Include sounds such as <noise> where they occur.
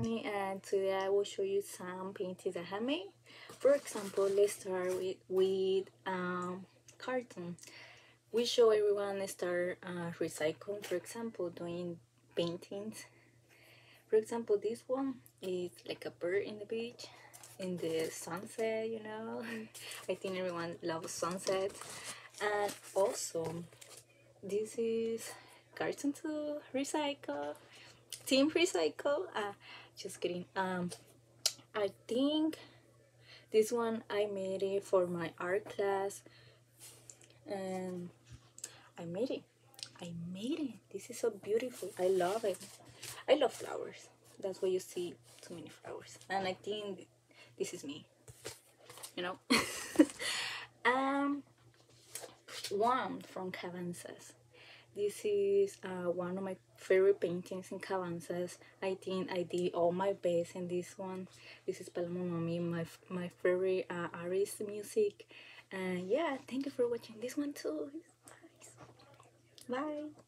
Fanny and today I will show you some paintings I have made. For example, let's start with, with um, carton. We show everyone start uh, recycle, for example, doing paintings. For example, this one is like a bird in the beach in the sunset, you know. <laughs> I think everyone loves sunset. And also, this is carton to recycle team recycle uh just kidding. Um i think this one i made it for my art class and i made it. I made it. This is so beautiful. I love it. I love flowers. That's why you see too many flowers. And i think this is me you know? <laughs> Um one from canvases this is uh, one of my favorite paintings in canvases. I think I did all my best in this one. This is Paloma my, my favorite uh, artist music. And yeah, thank you for watching this one too. Bye.